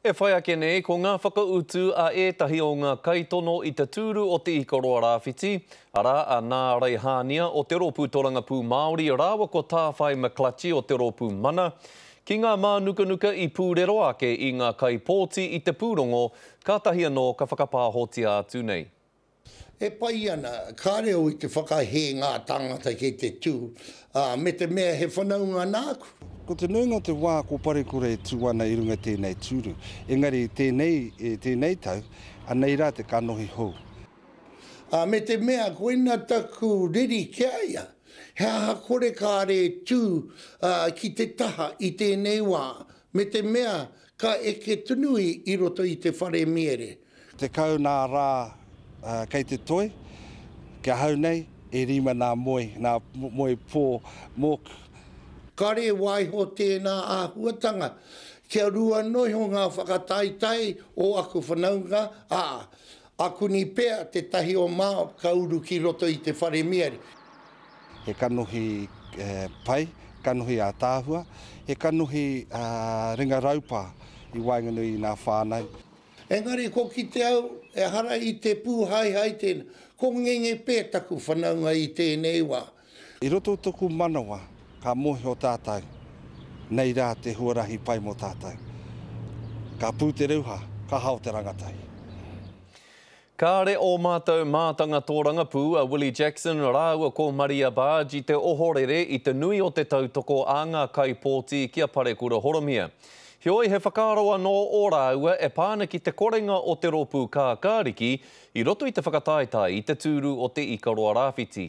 E whai ake nei, ko ngā whakautu a ētahi o ngā kaitono i te tūru o Te Ikaroa Rāwhiti, arā, a Nā Raihānia o te Rōpū Torangapū Māori rāua ko Tāwhai McClutchy o te Rōpū Mana, ki ngā mānukanuka i pūrero ake i ngā kaipōti i te pūrongo, kātahi anō ka whakapāhotia atu nei. E pai ana, ka reo i te whakahē ngā tāngata ki te tū, ā, me te mea he whanaunga nāku. Ko te nuinga o te wā ko Parekura e tū ana i runga i tēnei tūru, engari i tēnei, i tēnei tau, anei rā te kanohi hou. Ā, me te mea koina taku riri ki a ia, he aha kore kāre e tū, ā, ki te taha i tēnei wā, me te mea ka eke tunui i roto i te whare miere. Tekau nā rā kei te toi, ki ahau nei, e rima nā moe, nā moe pō mōku. Kare waiho tēnā āhuatanga kia rua noiho ngā whakataetae o aku whanaunga, ā, a Kuni pea tētahi o Mao ka uru ki roto i te whare miere. He kanohi pai, kanohi ātaahua, he kanohi ringa raupā i waenganui i ngā whānau. Engari ko kite au, ehara i te pūhaehae tēnā. Ko ngenge pē taku whanaunga i tēnei wā. I roto i toku manawa ka mohio tātou nei rā te huarahi pai mo tātou. Ka pū te reuha, ka hao te rangatai. Kāre ō mātou mātanga tōrangapū a Willie Jackson rāua ko Maria Barge i te ohorere i te nui o te tautoko a ngā kaipōti ki a Parekura Horomia. Heoi he whakaaro anō ō rāua e pā ana ki te korenga o te rōpū kākāriki i roto i te whakataetae i te tūru o Te Ikaroa Rāwhiti.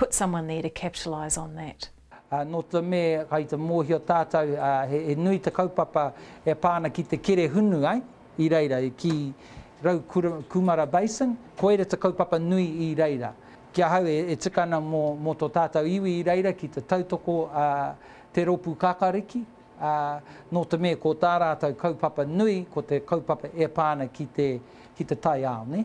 put someone there to capitalise on that. Nō te me kai te mōhio tātou he nui te kaupapa e pā ana ki te kere hunu ai i reira ki Rau Kumara Basin, koira te kaupapa nui i reira. Ki ahau e tika ana mō tō tātou iwi i reira ki te tautoko te ropu kakariki, nō te me ko tā rātou kaupapa nui ko te kaupapa e pā ana ki te taiao, nē.